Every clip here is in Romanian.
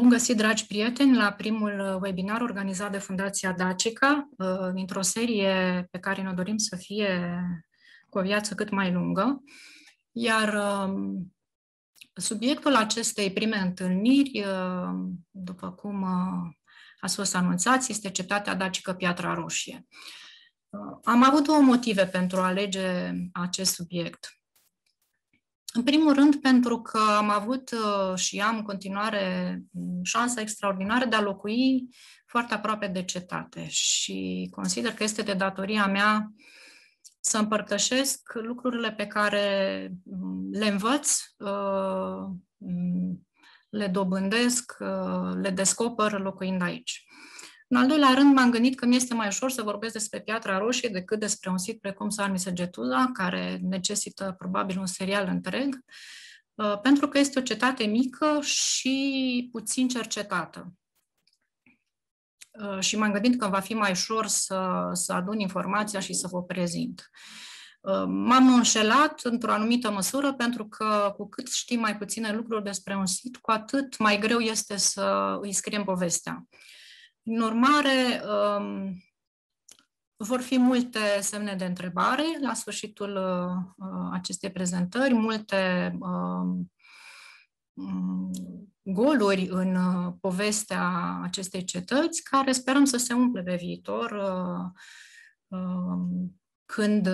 Bun găsit, dragi prieteni, la primul webinar organizat de Fundația Dacica, dintr-o serie pe care ne dorim să fie cu o viață cât mai lungă. Iar um, subiectul acestei prime întâlniri, după cum a fost anunțat, este cetatea dacică Piatra Roșie. Am avut două motive pentru a alege acest subiect. În primul rând, pentru că am avut uh, și am în continuare mm, șansa extraordinară de a locui foarte aproape de cetate și consider că este de datoria mea să împărtășesc lucrurile pe care mm, le învăț, uh, mm, le dobândesc, uh, le descoper locuind aici. În al doilea rând, m-am gândit că mi este mai ușor să vorbesc despre Piatra Roșie decât despre un sit precum Sarmi Săgetuza, care necesită probabil un serial întreg, uh, pentru că este o cetate mică și puțin cercetată. Uh, și m-am gândit că va fi mai ușor să, să adun informația și să vă prezint. Uh, m-am înșelat într-o anumită măsură pentru că cu cât știm mai puține lucruri despre un sit, cu atât mai greu este să îi scriem povestea. În urmare, um, vor fi multe semne de întrebare la sfârșitul uh, acestei prezentări, multe um, mm, goluri în uh, povestea acestei cetăți, care sperăm să se umple pe viitor uh, um, când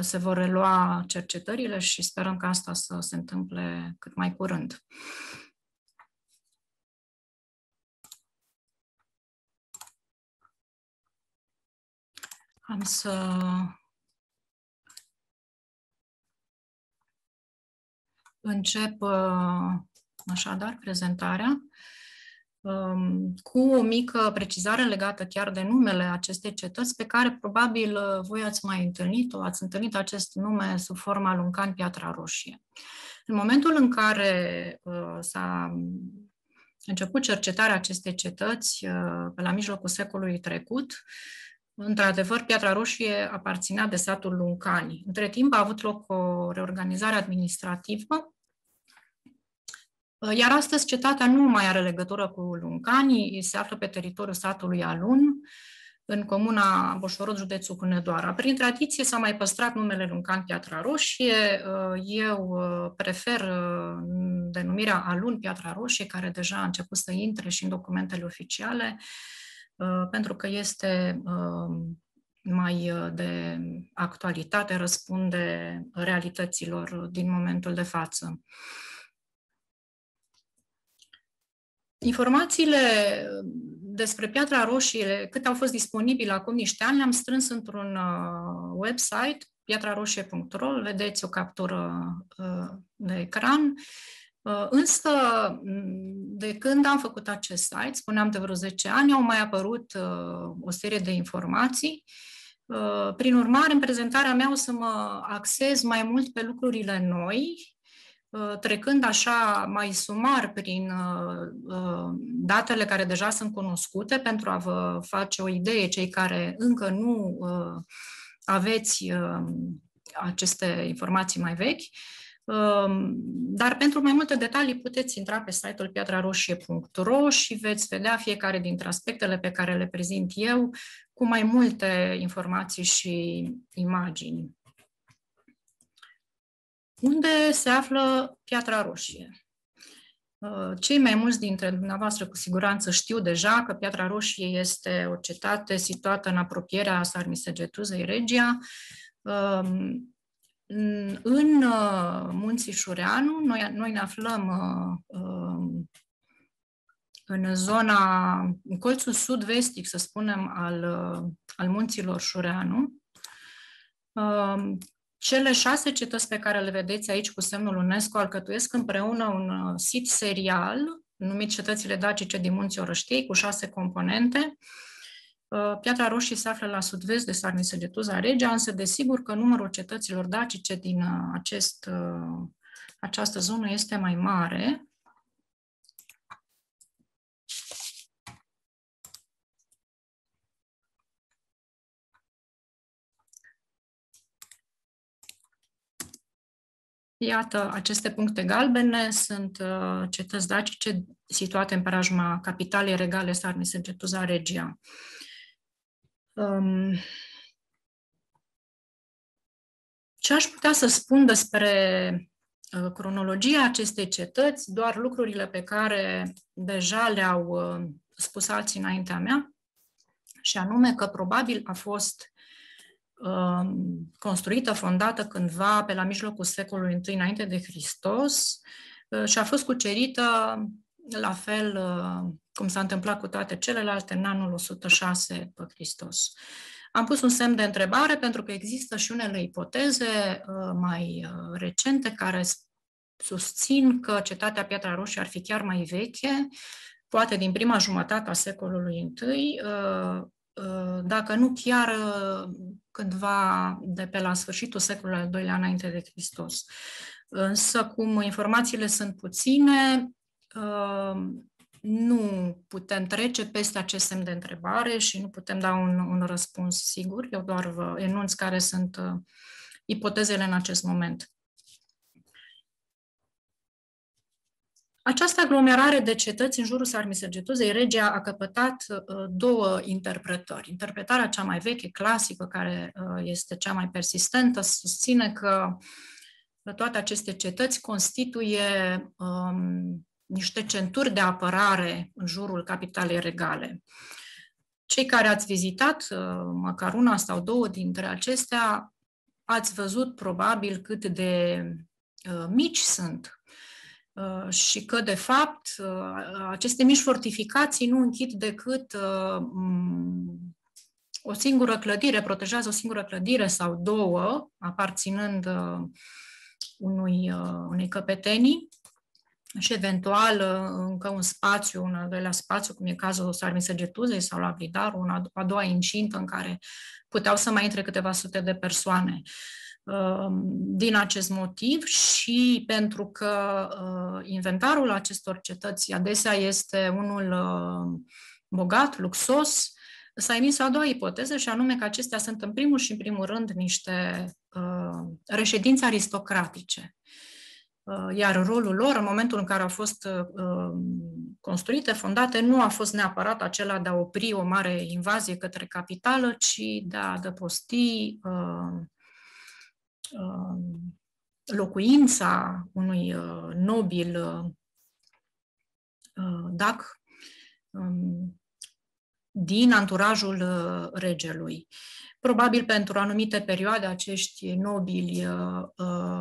se vor relua cercetările și sperăm că asta să se întâmple cât mai curând. Am să încep uh, așadar prezentarea um, cu o mică precizare legată chiar de numele acestei cetăți, pe care probabil uh, voi ați mai întâlnit-o, ați întâlnit acest nume sub forma Luncan Piatra Roșie. În momentul în care uh, s-a început cercetarea acestei cetăți, pe la mijlocul secolului trecut, Într-adevăr, Piatra Roșie aparținea de satul Luncani. Între timp a avut loc o reorganizare administrativă, iar astăzi cetatea nu mai are legătură cu Luncani, se află pe teritoriul satului Alun, în comuna Boșorod, județul Hunedoara. Prin tradiție s-a mai păstrat numele Luncan Piatra Roșie. Eu prefer denumirea Alun Piatra Roșie, care deja a început să intre și în documentele oficiale, Uh, pentru că este uh, mai uh, de actualitate, răspunde realităților din momentul de față. Informațiile despre Piatra Roșie, cât au fost disponibile acum niște ani, le-am strâns într-un website, piatraroșie.ro, vedeți o captură de ecran Uh, însă, de când am făcut acest site, spuneam de vreo 10 ani, au mai apărut uh, o serie de informații. Uh, prin urmare, în prezentarea mea o să mă axez mai mult pe lucrurile noi, trecând așa mai sumar prin datele care deja sunt cunoscute pentru a vă face o idee, cei care încă nu aveți aceste informații mai vechi, dar pentru mai multe detalii puteți intra pe site-ul piatraroșie.ro și veți vedea fiecare dintre aspectele pe care le prezint eu cu mai multe informații și imagini. Unde se află Piatra Roșie? Cei mai mulți dintre dumneavoastră cu siguranță știu deja că Piatra Roșie este o cetate situată în apropierea Sarmisegetuzei Regia, în uh, Munții Șureanu, noi, noi ne aflăm uh, um, în zona, în colțul sud-vestic, să spunem, al, uh, al munților Șureanu. Um, cele șase cetăți pe care le vedeți aici cu semnul UNESCO alcătuiesc împreună un sit serial numit Cetățile Dacice din Munții Orăștiei, cu șase componente. Uh, Piatra Roșie se află la sud-vest de Sarnisegetuza Regia, însă desigur că numărul cetăților dacice din uh, acest, uh, această zonă este mai mare. Iată, aceste puncte galbene sunt uh, cetăți dacice situate în parajma capitalei regale Sarmisegetuza Regia. Um, ce aș putea să spun despre uh, cronologia acestei cetăți, doar lucrurile pe care deja le-au uh, spus alții înaintea mea, și anume că probabil a fost Um, construită, fondată cândva pe la mijlocul secolului I înainte de Hristos uh, și a fost cucerită la fel uh, cum s-a întâmplat cu toate celelalte în anul 106 pe Hristos. Am pus un semn de întrebare pentru că există și unele ipoteze uh, mai recente care susțin că cetatea Piatra Roșie ar fi chiar mai veche, poate din prima jumătate a secolului I, Uh, dacă nu chiar uh, cândva de pe la sfârșitul secolului al doilea înainte de Hristos. Însă, cum informațiile sunt puține, uh, nu putem trece peste acest semn de întrebare și nu putem da un, un răspuns sigur. Eu doar vă enunț care sunt ipotezele în acest moment. Această aglomerare de cetăți în jurul Sarmisegetuzei, regia a căpătat uh, două interpretări. Interpretarea cea mai veche, clasică, care uh, este cea mai persistentă, susține că toate aceste cetăți constituie um, niște centuri de apărare în jurul capitalei regale. Cei care ați vizitat uh, măcar una sau două dintre acestea, ați văzut probabil cât de uh, mici sunt Uh, și că, de fapt, uh, aceste mici fortificații nu închid decât uh, o singură clădire, protejează o singură clădire sau două, aparținând unui, unei căpetenii și eventual încă un spațiu, un al doilea spațiu, cum e cazul Sarmisăgetuzei sau la Vidar, una a doua incintă în care puteau să mai intre câteva sute de persoane. Uh, Um, din acest motiv și pentru că uh, inventarul acestor cetăți adesea este unul uh, bogat, luxos, s-a emis o a doua ipoteză și anume că acestea sunt în primul și în primul rând niște uh, reședințe aristocratice. Iar rolul lor, în momentul în care au fost construite, fondate, nu a fost neapărat acela de a opri o mare invazie către capitală, ci de a adăposti Um, locuința unui uh, nobil uh, uh, dac um, din anturajul regelui. Probabil pentru anumite perioade acești nobili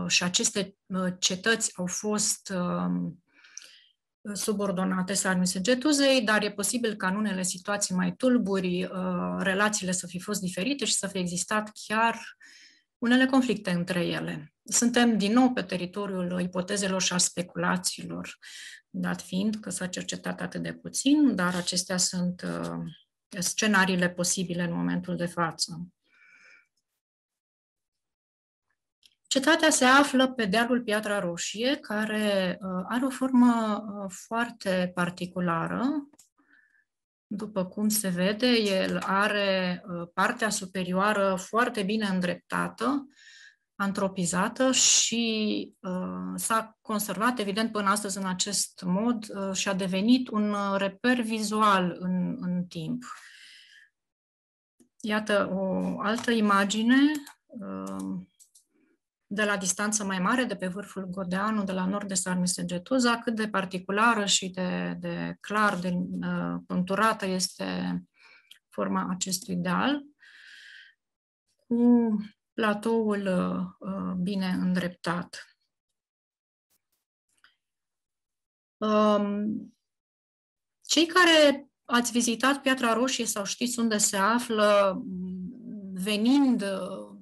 și aceste cetăți au fost um, subordonate Sarmisegetuzei, dar e posibil ca în unele situații mai tulburi relațiile să fi fost diferite și să fi existat chiar unele conflicte între ele. Suntem din nou pe teritoriul ipotezelor și a speculațiilor, dat fiind că s-a cercetat atât de puțin, dar acestea sunt uh, scenariile posibile în momentul de față. Cetatea se află pe dealul Piatra Roșie, care uh, are o formă uh, foarte particulară, după cum se vede, el are uh, partea superioară foarte bine îndreptată, antropizată și uh, s-a conservat, evident, până astăzi în acest mod uh, și a devenit un uh, reper vizual în, în timp. Iată o altă imagine uh, de la distanță mai mare, de pe vârful Godeanu, de la nord de Sarmisegetuza, cât de particulară și de, de clar, de uh, puncturată este forma acestui deal, cu platoul uh, bine îndreptat. Um, cei care ați vizitat Piatra Roșie sau știți unde se află, venind uh,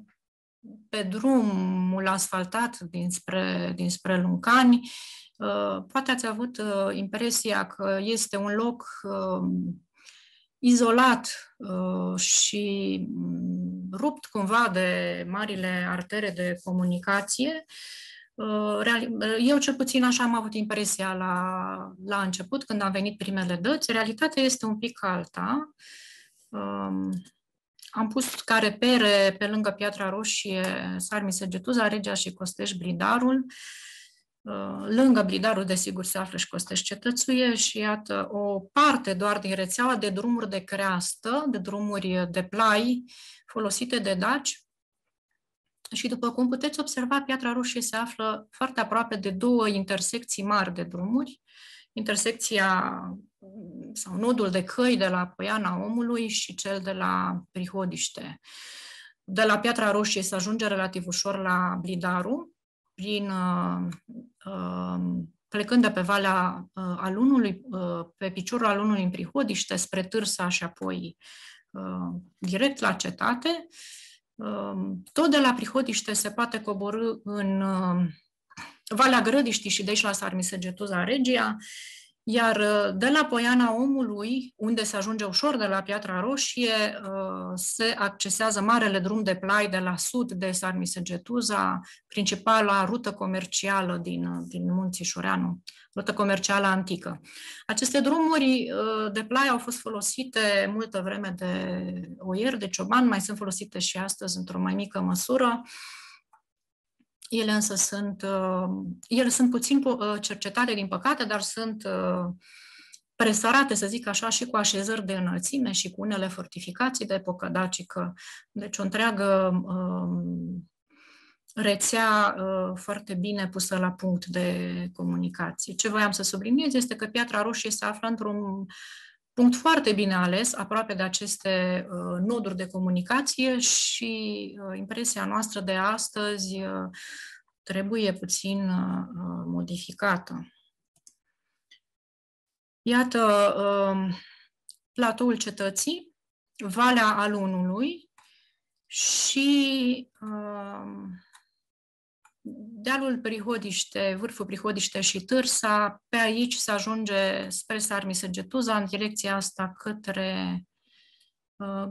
pe drumul asfaltat dinspre, dinspre Luncani, uh, poate ați avut uh, impresia că este un loc uh, izolat și mm, rupt cumva de marile artere de comunicație. Eu cel puțin așa am avut impresia la, la început, când am venit primele dăți. Realitatea este un pic alta. Um, am pus ca repere pe lângă Piatra Roșie, Sarmisegetuza, Regea și Costeș Blidarul. Uh, lângă Blidarul, desigur, se află și Costeș Cetățuie și iată o parte doar din rețeaua de drumuri de creastă, de drumuri de plai folosite de daci. Și după cum puteți observa, Piatra Roșie se află foarte aproape de două intersecții mari de drumuri. Intersecția sau nodul de căi de la Poiana Omului și cel de la Prihodiște. De la Piatra Roșie se ajunge relativ ușor la Blidaru, prin, uh, uh, plecând de pe Valea uh, Alunului, pe piciorul Alunului în Prihodiște, spre Târsa și apoi direct la cetate. Tot de la Prihodiște se poate coborâ în Valea Grădiștii și de aici la Sarmisegetuza Regia, iar uh, de la Poiana Omului, unde se ajunge ușor de la Piatra Roșie, uh, se accesează marele drum de plai de la sud de Sarmisegetuza, principala rută comercială din, uh, din Munții Șureanu, rută comercială antică. Aceste drumuri de plai au fost folosite multă vreme de oier, de cioban, mai sunt folosite și astăzi într-o mai mică măsură. Ele însă sunt, uh, ele sunt puțin uh, cercetate, din păcate, dar sunt uh, presărate, să zic așa, și cu așezări de înălțime și cu unele fortificații de epocă dacică. Deci o întreagă um, rețea foarte bine pusă la punct de comunicație. Ce voiam să subliniez este că Piatra Roșie se află într-un punct foarte bine ales, aproape de aceste uh, noduri de comunicație și uh, impresia noastră de astăzi uh, trebuie puțin uh, modificată. Iată uh, platoul cetății, Valea Alunului și uh, dealul Prihodiște, vârful Prihodiște și Târsa, pe aici se ajunge spre Sarmisegetuza, în direcția asta către uh,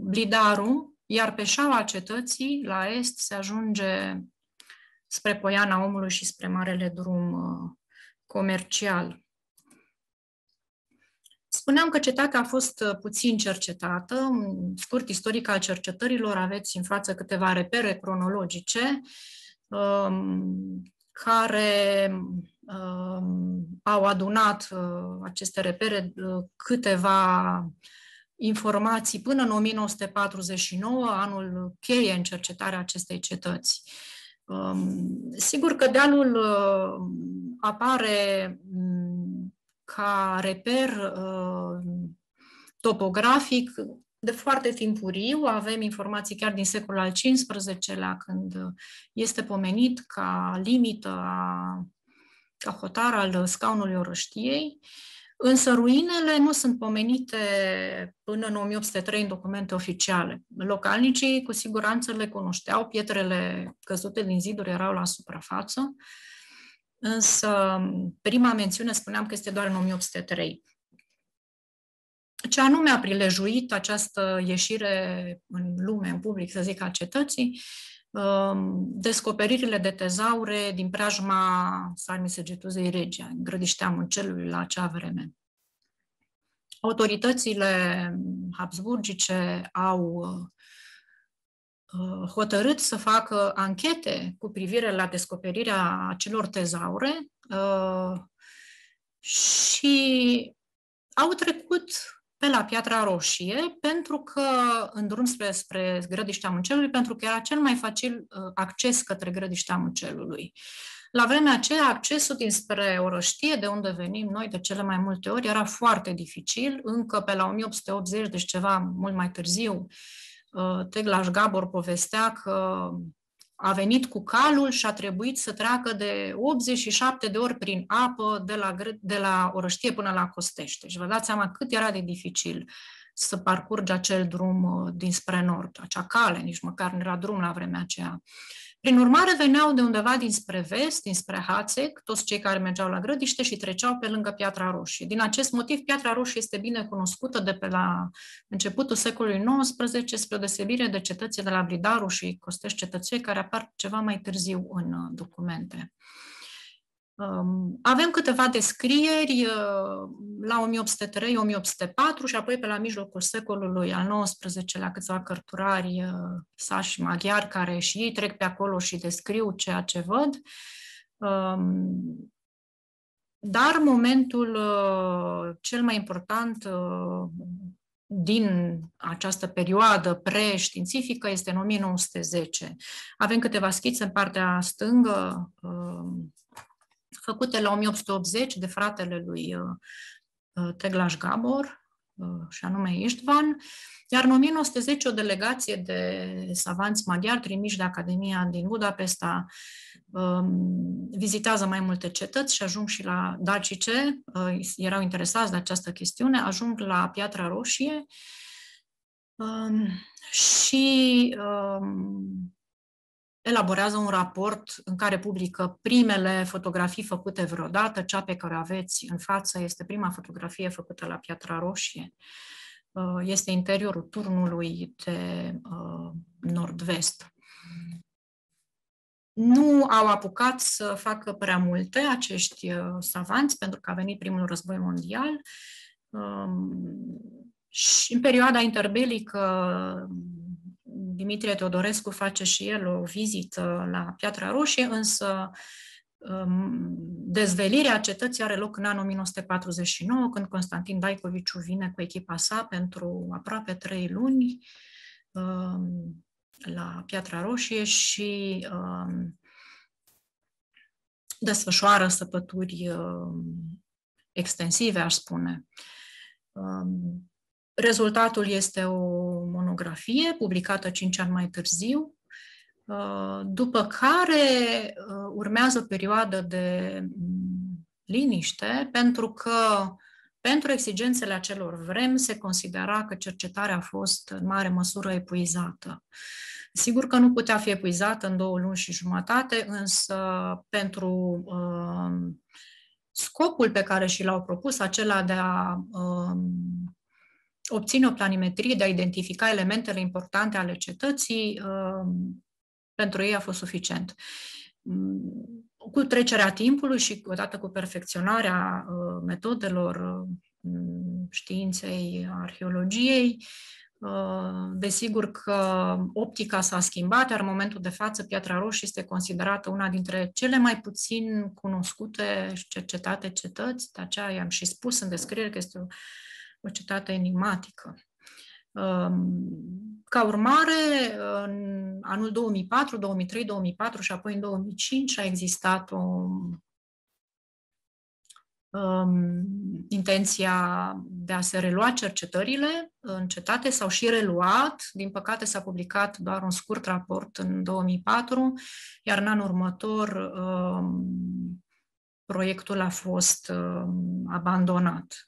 Blidaru, iar pe șaua cetății, la est, se ajunge spre Poiana Omului și spre Marele Drum uh, comercial. Spuneam că cetatea a fost uh, puțin cercetată. Un scurt istoric al cercetărilor aveți în față câteva repere cronologice Um, care um, au adunat uh, aceste repere uh, câteva informații până în 1949, anul cheie în cercetarea acestei cetăți. Um, sigur că dealul uh, apare mm, ca reper topografic de foarte timpuriu, avem informații chiar din secolul al XV-lea, când este pomenit ca limită, a, ca hotar al scaunului orăștiei, însă ruinele nu sunt pomenite până în 1803 în documente oficiale. Localnicii cu siguranță le cunoșteau, pietrele căzute din ziduri erau la suprafață, însă prima mențiune spuneam că este doar în 1803 ce anume a prilejuit această ieșire în lume, în public, să zic, a cetății, um, descoperirile de tezaure din preajma Sarmisegetuzei Regia, în grădiștea Muncelului la acea vreme. Autoritățile habsburgice au uh, hotărât să facă anchete cu privire la descoperirea acelor tezaure uh, și au trecut pe la Piatra Roșie, pentru că, în drum spre, spre Grădiștea Muncelului, pentru că era cel mai facil uh, acces către Grădiștea Muncelului. La vremea aceea, accesul dinspre Orăștie, de unde venim noi de cele mai multe ori, era foarte dificil. Încă pe la 1880, deci ceva mult mai târziu, uh, Teglaș Gabor povestea că a venit cu calul și a trebuit să treacă de 87 de ori prin apă de la, de la Orăștie până la Costește. Și vă dați seama cât era de dificil să parcurgi acel drum uh, dinspre nord, acea cale, nici măcar nu era drum la vremea aceea. Prin urmare, veneau de undeva dinspre vest, dinspre Hațec, toți cei care mergeau la grădiște și treceau pe lângă Piatra Roșie. Din acest motiv, Piatra Roșie este bine cunoscută de pe la începutul secolului XIX, spre deosebire de cetății de la Bridaru și Costești cetăței, care apar ceva mai târziu în uh, documente. Um, avem câteva descrieri uh, la 1803-1804 și apoi pe la mijlocul secolului al XIX-lea câțiva cărturari uh, sași maghiari care și ei trec pe acolo și descriu ceea ce văd. Um, dar momentul uh, cel mai important din această perioadă pre-științifică este în 1910. Avem câteva schițe în partea stângă, făcute la 1880 de fratele lui uh, uh, Teglaș Gabor, uh, și anume Istvan, iar în 1910 o delegație de savanți maghiari trimiși de Academia din Budapesta um, vizitează mai multe cetăți și ajung și la dacice, erau interesați de această chestiune, ajung la Piatra Roșie um, și um, elaborează un raport în care publică primele fotografii făcute vreodată. Cea pe care o aveți în față este prima fotografie făcută la Piatra Roșie. Uh, este interiorul turnului de uh, nord-vest. Nu au apucat să facă prea multe acești uh, savanți, pentru că a venit primul război mondial. Um, și în perioada interbelică Dimitrie Teodorescu face și el o vizită la Piatra Roșie, însă um, dezvelirea cetății are loc în anul 1949, când Constantin Daicoviciu vine cu echipa sa pentru aproape trei luni um, la Piatra Roșie și um, desfășoară săpături extensive, aș spune. Rezultatul este o monografie publicată cinci ani mai târziu, uh, după care uh, urmează o perioadă de mm, liniște, pentru că pentru exigențele acelor vremi se considera că cercetarea a fost în mare măsură epuizată. Sigur că nu putea fi epuizată în două luni și jumătate, însă pentru uh, scopul pe care și l-au propus, acela de a uh, obține o planimetrie de a identifica elementele importante ale cetății, um, pentru ei a fost suficient. Mm, cu trecerea timpului și odată cu perfecționarea uh, metodelor uh, științei arheologiei, uh, Desigur că optica s-a schimbat, iar în momentul de față Piatra Roșie este considerată una dintre cele mai puțin cunoscute și cercetate cetăți, de aceea i-am și spus în descriere că este o o cetate enigmatică. Ca urmare, în anul 2004, 2003, 2004 și apoi în 2005 a existat o um, intenția de a se relua cercetările în cetate, s-au și reluat. Din păcate s-a publicat doar un scurt raport în 2004, iar în anul următor um, proiectul a fost um, abandonat.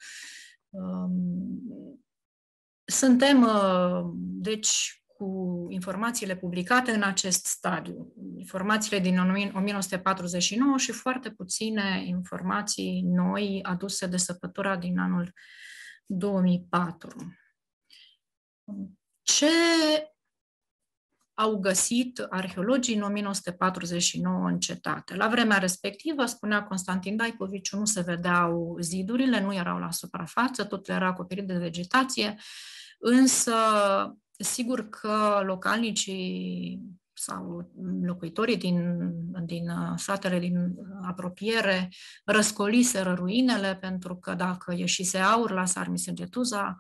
Suntem, uh, deci, cu informațiile publicate în acest stadiu. Informațiile din 1949 și foarte puține informații noi aduse de săpătura din anul 2004. Ce au găsit arheologii în 1949 în cetate. La vremea respectivă, spunea Constantin Daipoviciu, nu se vedeau zidurile, nu erau la suprafață, totul era acoperit de vegetație, însă sigur că localnicii sau locuitorii din, din satele din apropiere răscoliseră ruinele, pentru că dacă ieșise aur la Sarmisegetuza,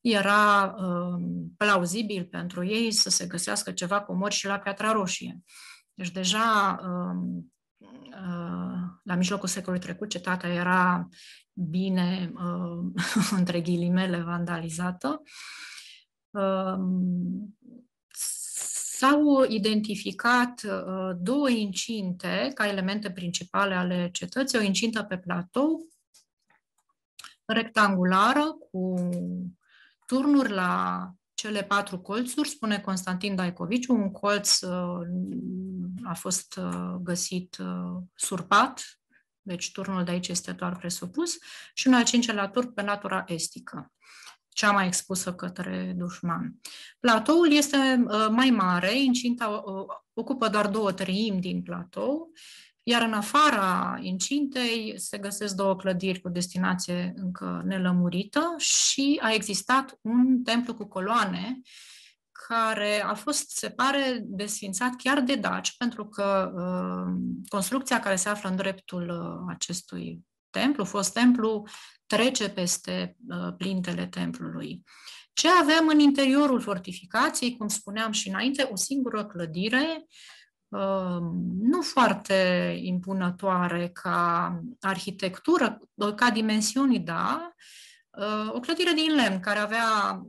era uh, plauzibil pentru ei să se găsească ceva comori și la Piatra Roșie. Deci deja uh, uh, la mijlocul secolului trecut cetatea era bine, uh, între ghilimele, vandalizată. Uh, S-au identificat uh, două incinte ca elemente principale ale cetății, o incintă pe platou, rectangulară, cu turnuri la cele patru colțuri, spune Constantin Daicoviciu, un colț uh, a fost uh, găsit uh, surpat, deci turnul de aici este doar presupus, și un al cincelea turn pe latura estică, cea mai expusă către dușman. Platoul este mai mare, incinta ocupă doar două treimi din platou, Iar în afara incintei se găsesc două clădiri cu destinație încă nelămurită și a existat un templu cu coloane care a fost, se pare, desfințat chiar de daci, pentru că uh, construcția care se află în dreptul uh, acestui templu, fost templu, trece peste uh, plintele templului. Ce avem în interiorul fortificației, cum spuneam și înainte, o singură clădire, uh, nu foarte impunătoare ca arhitectură, ca dimensiuni, da, uh, o clădire din lemn care avea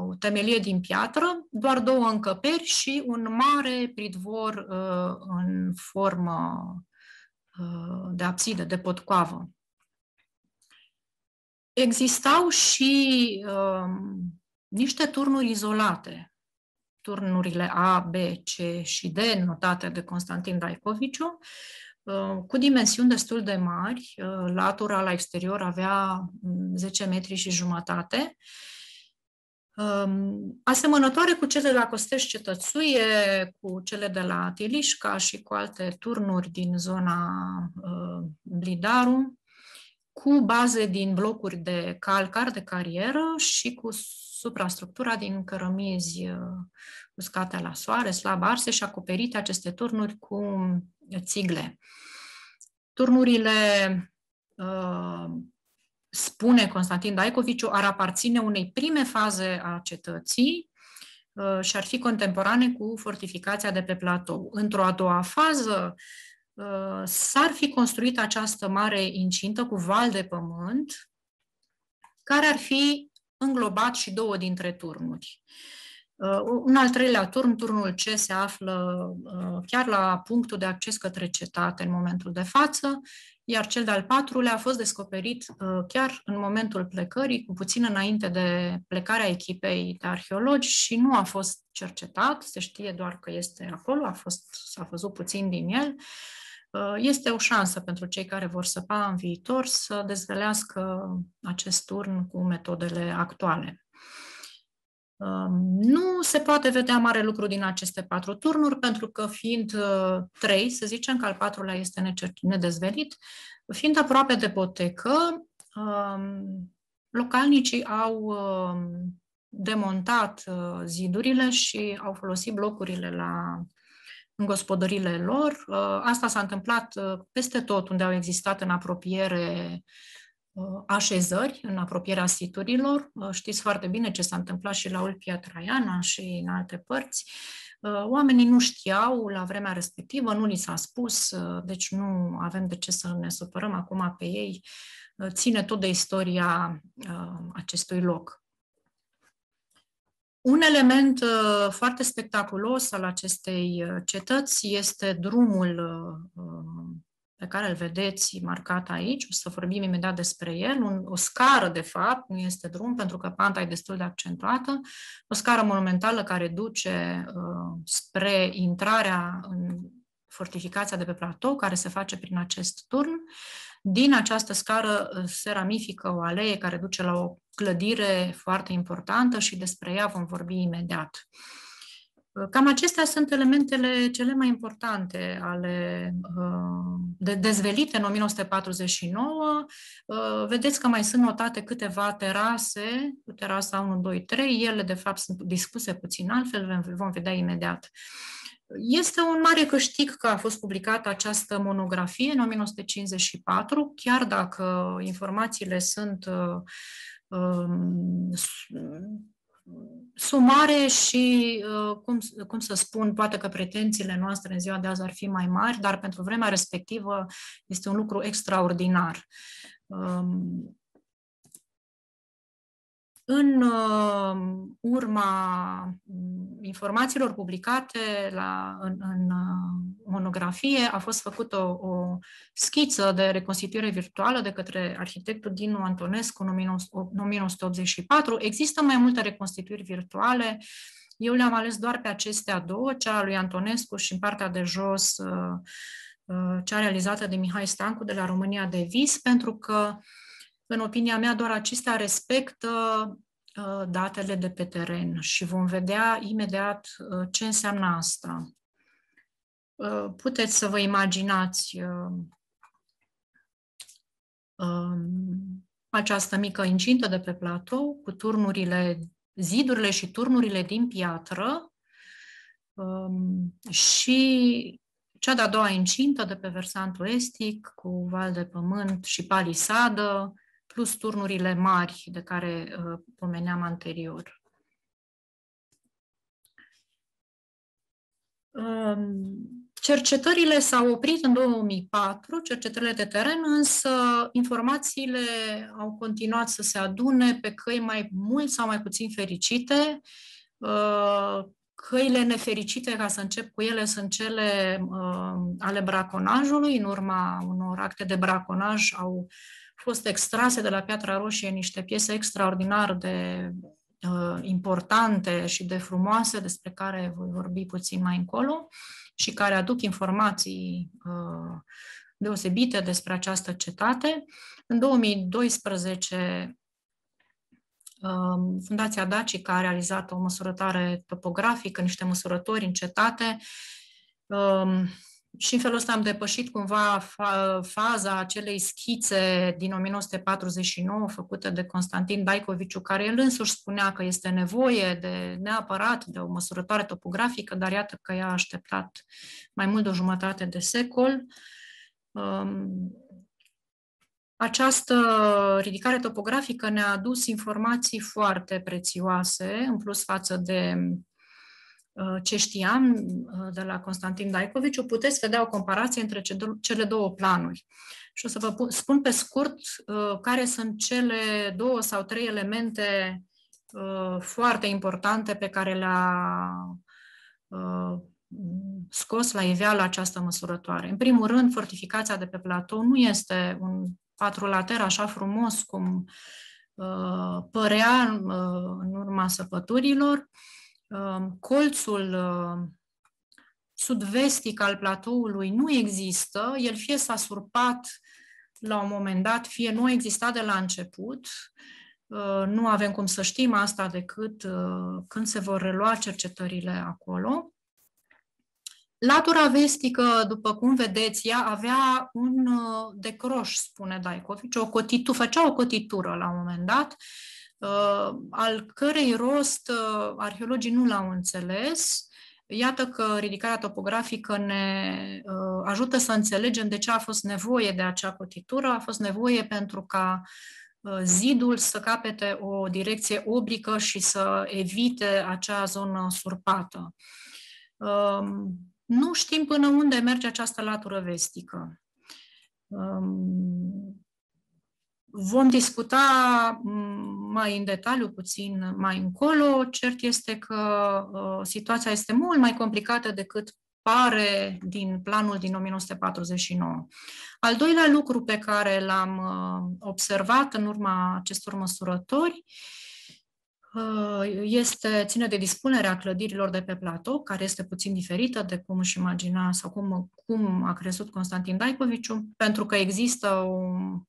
o uh, temelie din piatră, doar două încăperi și un mare pridvor uh, în formă uh, de absidă, de potcoavă. Existau și uh, niște turnuri izolate, turnurile A, B, C și D, notate de Constantin Daicoviciu, uh, cu dimensiuni destul de mari. Uh, latura la exterior avea 10 mm, metri și jumătate Um, asemănătoare cu cele de la Costești Cetățuie, cu cele de la Tilișca și cu alte turnuri din zona uh, Blidaru, cu baze din blocuri de calcar, de carieră și cu suprastructura din cărămizi uh, uscate la soare, slab arse și acoperite aceste turnuri cu țigle. Turnurile uh, spune Constantin Daicoviciu, ar aparține unei prime faze a cetății uh, și ar fi contemporane cu fortificația de pe platou. Într-o a doua fază uh, s-ar fi construit această mare incintă cu val de pământ, care ar fi înglobat și două dintre turnuri. Uh, un al treilea turn, turnul C, se află chiar la punctul de acces către cetate în momentul de față iar cel de-al patrulea a fost descoperit uh, chiar în momentul plecării, cu puțin înainte de plecarea echipei de arheologi și nu a fost cercetat, se știe doar că este acolo, a fost, s-a văzut puțin din el. Uh, este o șansă pentru cei care vor săpa în viitor să dezvelească acest turn cu metodele actuale. Nu se poate vedea mare lucru din aceste patru turnuri, pentru că fiind uh, trei, să zicem că al patrulea este nedezvelit, fiind aproape de potecă, um, localnicii au um, demontat uh, zidurile și au folosit blocurile la în gospodările lor. Uh, asta s-a întâmplat peste tot unde au existat în apropiere Uh, așezări în apropierea siturilor. Uh, știți foarte bine ce s-a întâmplat și la Ulpia Traiana și în alte părți. Uh, oamenii nu știau la vremea respectivă, nu li s-a spus, deci nu avem de ce să ne supărăm acum pe ei. Ține tot de istoria acestui loc. Un element foarte spectaculos al acestei cetăți este drumul pe care îl vedeți marcat aici, o să vorbim imediat despre el, un, o scară, de fapt, nu este drum, pentru că panta e destul de accentuată, o scară monumentală care duce uh, spre intrarea în fortificația de pe platou, care se face prin acest turn. Din această scară uh, se ramifică o alee care duce la o clădire foarte importantă și despre ea vom vorbi imediat. Uh, Cam acestea sunt elementele cele mai importante ale uh, de dezvelite în 1949. Uh, vedeți că mai sunt notate câteva terase, terasa 1, 2, 3, ele de fapt sunt dispuse puțin altfel, vom vedea imediat. Este un mare câștig că a fost publicată această monografie în 1954, chiar dacă informațiile sunt uh, um, sumare și, uh, cum, cum să spun, poate că pretențiile noastre în ziua de azi ar fi mai mari, dar pentru vremea respectivă este un lucru extraordinar. Um, în uh, urma mm, informațiilor publicate la, în, în uh, monografie a fost făcută o, o schiță de reconstituire virtuală de către arhitectul Dinu Antonescu în 1984. Există mai multe reconstituiri virtuale. Eu le-am ales doar pe acestea două, cea a lui Antonescu și în partea de jos uh, cea realizată de Mihai Stancu de la România de Vis, pentru că uh, în opinia mea, doar acestea respectă uh, datele de pe teren și vom vedea imediat uh, ce înseamnă asta. puteți să vă imaginați um, această mică incintă de pe platou cu turnurile, zidurile și turnurile din piatră um, și cea de-a doua incintă de pe versantul estic cu val de pământ și palisadă, plus turnurile mari de care uh, pomeneam anterior. Um, Cercetările s-au oprit în 2004, cercetările de teren, însă informațiile au continuat să se adune pe căi mai mult sau mai puțin fericite. Uh, căile nefericite, ca să încep cu ele, sunt cele uh, ale braconajului. În urma unor acte de braconaj au fost extrase de la Piatra Roșie niște piese extraordinar de uh, importante și de frumoase, despre care voi vorbi puțin mai încolo și care aduc informații uh, deosebite despre această cetate. În 2012, um, Fundația Dacica a realizat o măsurătoare topografică, niște măsurători în cetate, um, și în felul ăsta am depășit cumva fa- faza acelei schițe din 1949 făcută de Constantin Daikoviciu, care el însuși spunea că este nevoie de neapărat de o măsurătoare topografică, dar iată că ea a așteptat mai mult de o jumătate de secol. Um, această ridicare topografică ne-a adus informații foarte prețioase, în plus față de Uh, ce știam uh, de la Constantin Daicoviciu, puteți vedea o comparație între cele două planuri. Și o să vă spun pe scurt uh, care sunt cele două sau trei elemente foarte importante pe care le-a scos la iveală această măsurătoare. În primul rând, fortificația de pe platou nu este un patrulater așa frumos cum părea în urma săpăturilor, Um, colțul um, sud-vestic al platoului nu există, el fie s-a surpat la un moment dat, fie nu a existat de la început, uh, nu avem cum să știm asta decât uh, când se vor relua cercetările acolo. Latura vestică, după cum vedeți, ea avea un uh, decroș, spune Daicovici, o cotitu, făcea o cotitură la un moment dat, Uh, al cărei rost uh, arheologii nu l-au înțeles. Iată că ridicarea topografică ne uh, ajută să înțelegem de ce a fost nevoie de acea cotitură. A fost nevoie pentru ca zidul să capete o direcție oblică și să evite acea zonă surpată. Um, nu știm până unde merge această latură vestică. Um, Vom discuta mm, mai în detaliu, puțin mai încolo. Cert este că uh, situația este mult mai complicată decât pare din planul din 1949. Al doilea lucru pe care l-am uh, observat în urma acestor măsurători uh, este, ține de dispunerea clădirilor de pe platou, care este puțin diferită de cum își imagina sau cum, cum a crezut Constantin Daipoviciu, pentru că există un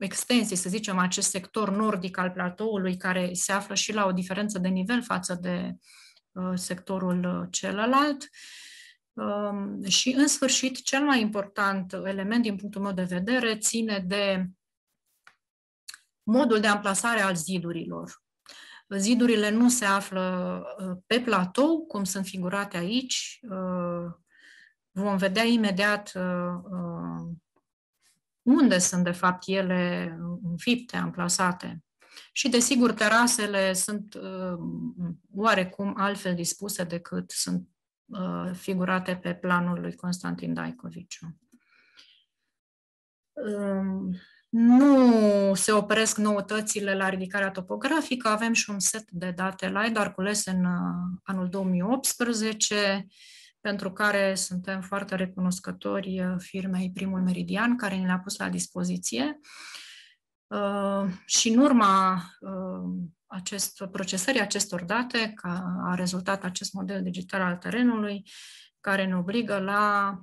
extensie, să zicem, acest sector nordic al platoului, care se află și la o diferență de nivel față de uh, sectorul uh, celălalt. Um, și, în sfârșit, cel mai important element, din punctul meu de vedere, ține de modul de amplasare al zidurilor. Zidurile nu se află uh, pe platou, cum sunt figurate aici. Vom vedea imediat unde sunt de fapt ele înfipte, amplasate. Și desigur, terasele sunt uh, oarecum altfel dispuse decât sunt uh, figurate pe planul lui Constantin Daicoviciu. Uh, nu se opresc noutățile la ridicarea topografică, avem și un set de date LiDAR culese în uh, anul 2018, pentru care suntem foarte recunoscători uh, firmei Primul Meridian, care ne le-a pus la dispoziție. Uh, și în urma uh, acest, procesării acestor date, ca a rezultat acest model digital al terenului, care ne obligă la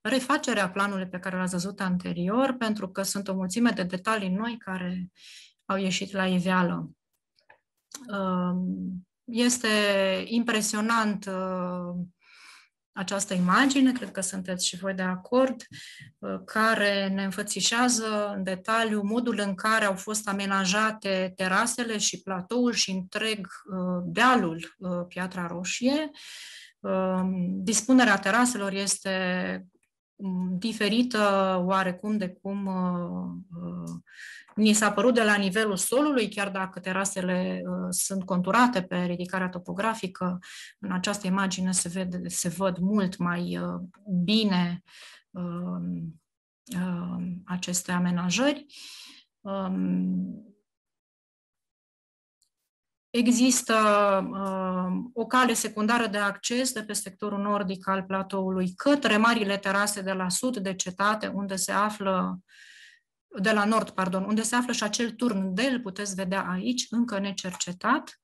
refacerea planului pe care l-ați văzut anterior, pentru că sunt o mulțime de detalii noi care au ieșit la iveală. Este impresionant această imagine, cred că sunteți și voi de acord, uh, care ne înfățișează în detaliu modul în care au fost amenajate terasele și platoul și întreg uh, dealul uh, Piatra Roșie. Um, dispunerea teraselor este um, diferită oarecum de cum Ni s-a părut de la nivelul solului, chiar dacă terasele uh, sunt conturate pe ridicarea topografică, în această imagine se, vede, se văd mult mai uh, bine uh, uh, aceste amenajări. Um, Există uh, o cale secundară de acces de pe sectorul nordic al platoului către marile terase de la sud de cetate, unde se află de la nord, pardon, unde se află și acel turn del, puteți vedea aici, încă necercetat.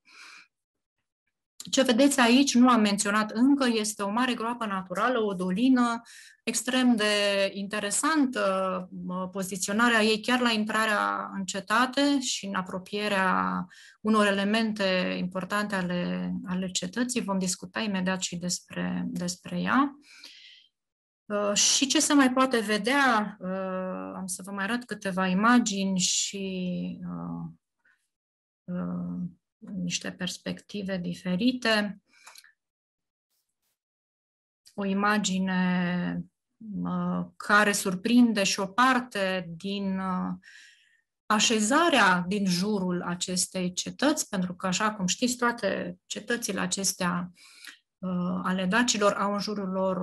Ce vedeți aici, nu am menționat încă, este o mare groapă naturală, o dolină extrem de interesantă, poziționarea ei chiar la intrarea în cetate și în apropierea unor elemente importante ale, ale cetății. Vom discuta imediat și despre, despre ea. Uh, și ce se mai poate vedea, uh, am să vă mai arăt câteva imagini și uh, niște perspective diferite. O imagine care surprinde și o parte din așezarea din jurul acestei cetăți, pentru că, așa cum știți, toate cetățile acestea ale dacilor au în jurul lor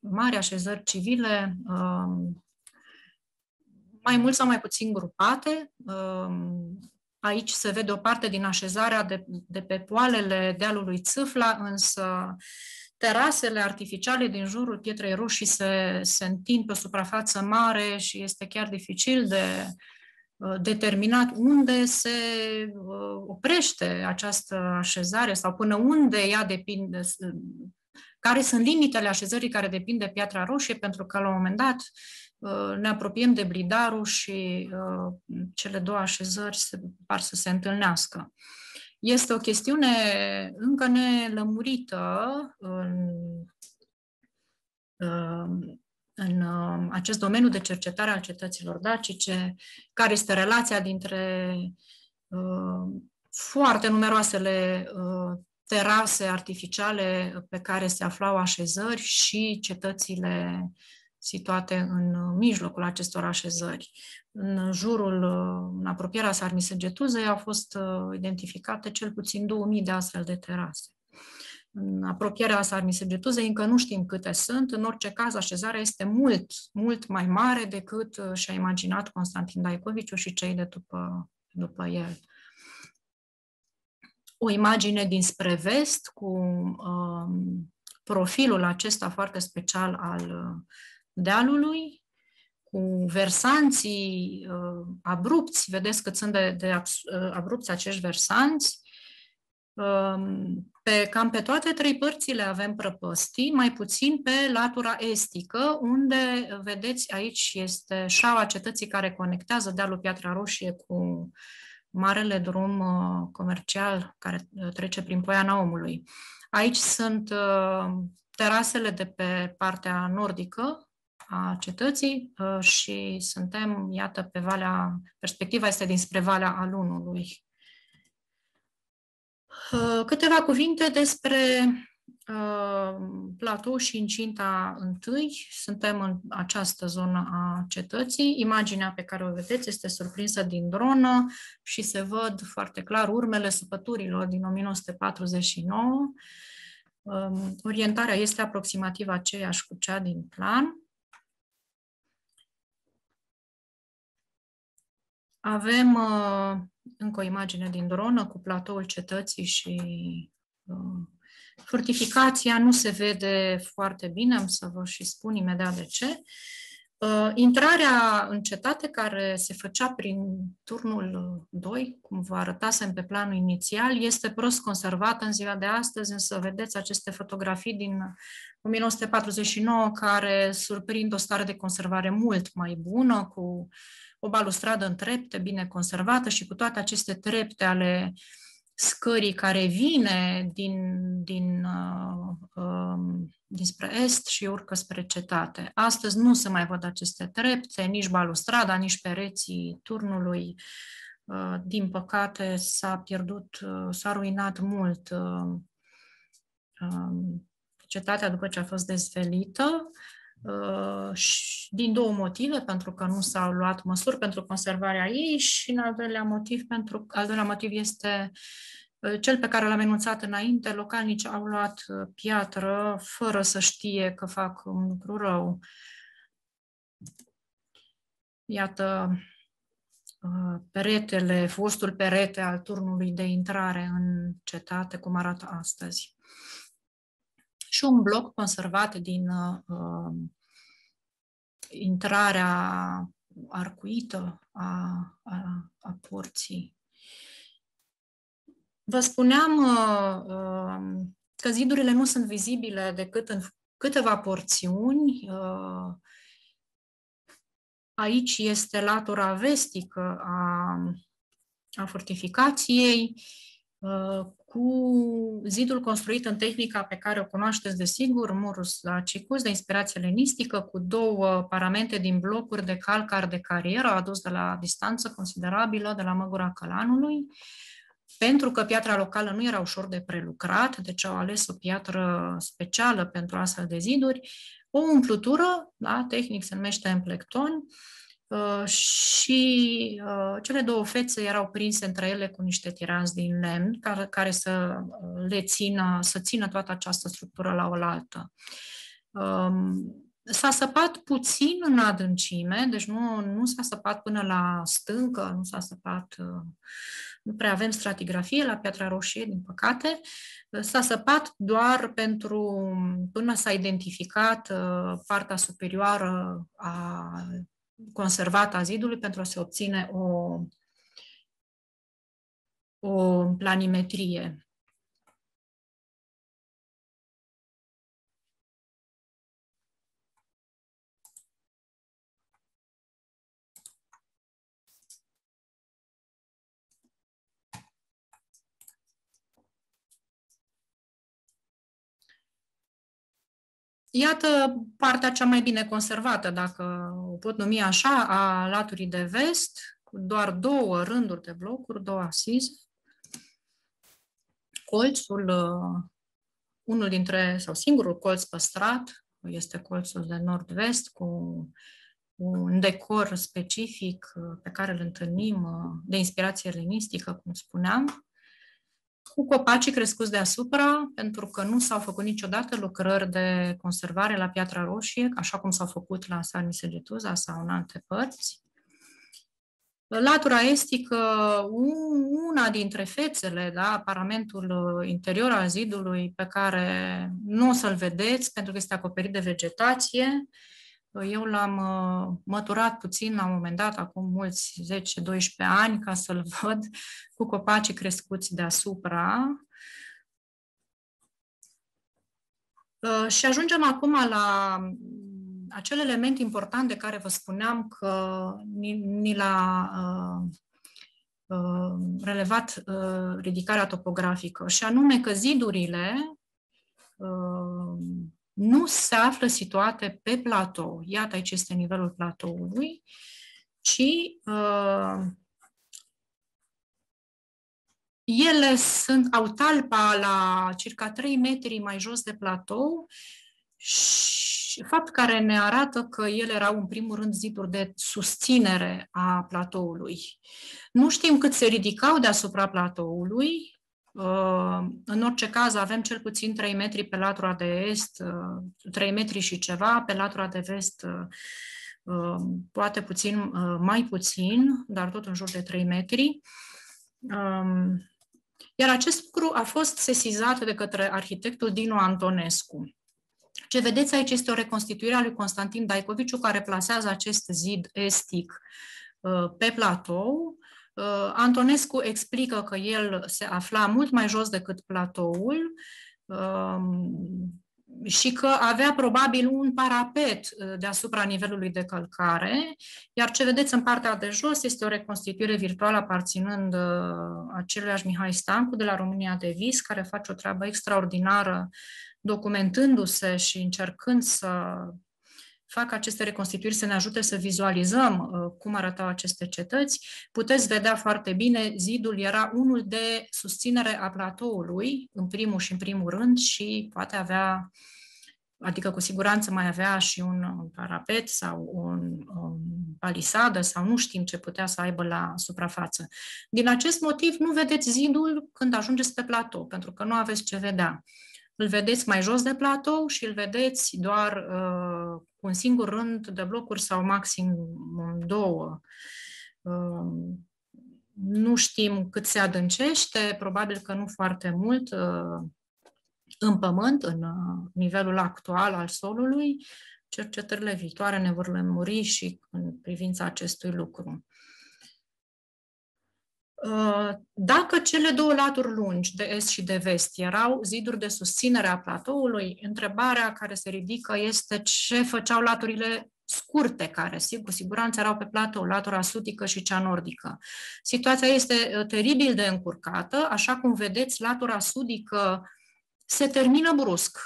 mari așezări civile, um, mai mult sau mai puțin grupate. Um, aici se vede o parte din așezarea de, de pe poalele dealului Țâfla, însă terasele artificiale din jurul Pietrei Roșii se, se întind pe o suprafață mare și este chiar dificil de uh, determinat unde se uh, oprește această așezare sau până unde ea depinde, care sunt limitele așezării care depind de Piatra Roșie, pentru că la un moment dat uh, ne apropiem de Blidaru și uh, cele două așezări se, par să se întâlnească. Este o chestiune încă nelămurită în, uh, în acest domeniu de cercetare al cetăților dacice, care este relația dintre foarte numeroasele terase artificiale pe care se aflau așezări și cetățile situate în mijlocul acestor așezări. În jurul, în apropierea Sarmisegetuzei au fost uh, identificate cel puțin 2000 de astfel de terase. În apropierea Sarmisegetuzei încă nu știm câte sunt, în orice caz așezarea este mult, mult mai mare decât uh, și-a imaginat Constantin Daicoviciu și cei de după, după el o imagine dinspre vest cu um, profilul acesta foarte special al uh, dealului, cu versanții uh, abrupți, vedeți cât sunt de, de uh, abrupți acești versanți. Um, pe cam pe toate trei părțile avem prăpăstii, mai puțin pe latura estică, unde, vedeți, aici este șaua cetății care conectează dealul Piatra Roșie cu marele drum uh, comercial care uh, trece prin Poiana Omului. Aici sunt uh, terasele de pe partea nordică a cetății și suntem, iată, pe Valea, perspectiva este dinspre Valea Alunului. Câteva cuvinte despre platou și incinta întâi. Suntem în această zonă a cetății. Imaginea pe care o vedeți este surprinsă din dronă și se văd foarte clar urmele săpăturilor din 1949. Orientarea este aproximativ aceeași cu cea din plan. Avem uh, încă o imagine din dronă cu platoul cetății și uh, Fortificația nu se vede foarte bine, am să vă și spun imediat de ce. Uh, intrarea în cetate, care se făcea prin turnul 2, cum vă arătasem pe planul inițial, este prost conservată în ziua de astăzi, însă vedeți aceste fotografii din 1949 care surprind o stare de conservare mult mai bună, cu o balustradă în trepte bine conservată și cu toate aceste trepte ale scării care vine din, din uh, uh, dinspre est și urcă spre cetate. Astăzi nu se mai văd aceste trepte, nici balustrada, nici pereții turnului. Uh, din păcate s-a pierdut, uh, s-a ruinat mult uh, um, cetatea după ce a fost dezvelită și din două motive, pentru că nu s-au luat măsuri pentru conservarea ei și în al doilea motiv, pentru, al doilea motiv este cel pe care l-am enunțat înainte, localnici au luat piatră fără să știe că fac un lucru rău. Iată, Uh, peretele, fostul perete al turnului de intrare în cetate, cum arată astăzi. Și un bloc conservat din uh, intrarea arcuită a, a, a porții. Vă spuneam uh, uh, că zidurile nu sunt vizibile decât în câteva porțiuni. Uh, Aici este latura vestică a, a fortificației, uh, cu zidul construit în tehnica pe care o cunoașteți de sigur, murus la cicus, de inspirație lenistică, cu două paramente din blocuri de calcar de carieră, adus de la distanță considerabilă de la măgura călanului, pentru că piatra locală nu era ușor de prelucrat, deci au ales o piatră specială pentru astfel de ziduri, o umplutură, da, tehnic se numește emplecton, uh, și uh, cele două fețe erau prinse între ele cu niște tiranți din lemn care, care să uh, le țină, să țină toată această structură la oaltă. Um, s-a săpat puțin în adâncime, deci nu, nu s-a săpat până la stâncă, nu s-a săpat, nu prea avem stratigrafie la Piatra Roșie, din păcate, S-a săpat doar pentru, până s-a identificat uh, partea superioară a conservată a zidului pentru a se obține o, o planimetrie. Iată partea cea mai bine conservată, dacă o pot numi așa, a laturii de vest, cu doar două rânduri de blocuri, două asize. Colțul, uh, unul dintre, sau singurul colț păstrat, este colțul de nord-vest, cu un decor specific uh, pe care îl întâlnim, uh, de inspirație linistică, cum spuneam, cu copacii crescuți deasupra, pentru că nu s-au făcut niciodată lucrări de conservare la Piatra Roșie, așa cum s-au făcut la San Miseletuza sau în alte părți. Latura estică, una dintre fețele, da, paramentul interior al zidului, pe care nu o să-l vedeți pentru că este acoperit de vegetație, eu l-am uh, măturat puțin la un moment dat, acum mulți 10-12 ani, ca să-l văd cu copacii crescuți deasupra. Uh, și ajungem acum la mm, acel element important de care vă spuneam că ni, ni l-a uh, uh, relevat uh, ridicarea topografică, și anume că zidurile uh, nu se află situate pe platou. Iată, aici este nivelul platoului, ci uh, ele sunt, au talpa la circa 3 metri mai jos de platou și fapt care ne arată că ele erau în primul rând ziduri de susținere a platoului. Nu știm cât se ridicau deasupra platoului, Uh, în orice caz, avem cel puțin 3 metri pe latura de est, 3 uh, metri și ceva, pe latura de vest uh, poate puțin, mai puțin, dar tot în jur de 3 metri. Um, iar acest lucru a fost sesizat de către arhitectul Dinu Antonescu. Ce vedeți aici este o reconstituire a lui Constantin Daicoviciu care plasează acest zid estic pe platou, Uh, Antonescu explică că el se afla mult mai jos decât platoul um, și că avea probabil un parapet uh, deasupra nivelului de călcare, iar ce vedeți în partea de jos este o reconstituire virtuală aparținând uh, aceluiași Mihai Stancu de la România de Vis, care face o treabă extraordinară documentându-se și încercând să fac aceste reconstituiri să ne ajute să vizualizăm uh, cum arătau aceste cetăți, puteți vedea foarte bine, zidul era unul de susținere a platoului, în primul și în primul rând, și poate avea, adică cu siguranță mai avea și un, un parapet sau un, un palisadă sau nu știm ce putea să aibă la suprafață. Din acest motiv nu vedeți zidul când ajungeți pe platou, pentru că nu aveți ce vedea îl vedeți mai jos de platou și îl vedeți doar uh, cu un singur rând de blocuri sau maxim două. Uh, nu știm cât se adâncește, probabil că nu foarte mult uh, în pământ, în uh, nivelul actual al solului. Cercetările viitoare ne vor lămuri și în privința acestui lucru. Uh, dacă cele două laturi lungi, de est și de vest, erau ziduri de susținere a platoului, întrebarea care se ridică este ce făceau laturile scurte, care cu siguranță erau pe platou, latura sudică și cea nordică. Situația este uh, teribil de încurcată, așa cum vedeți, latura sudică se termină brusc.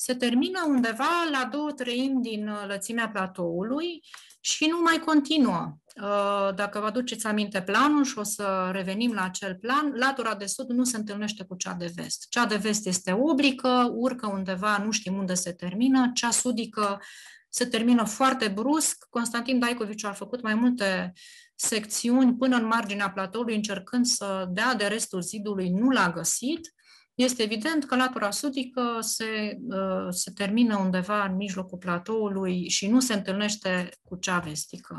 Se termină undeva la două treimi din uh, lățimea platoului și nu mai continuă. Uh, dacă vă aduceți aminte planul și o să revenim la acel plan, latura de sud nu se întâlnește cu cea de vest. Cea de vest este oblică, urcă undeva, nu știm unde se termină, cea sudică se termină foarte brusc. Constantin Daicovici a făcut mai multe secțiuni până în marginea platoului, încercând să dea de restul zidului, nu l-a găsit. Este evident că latura sudică se, uh, se termină undeva în mijlocul platoului și nu se întâlnește cu cea vestică.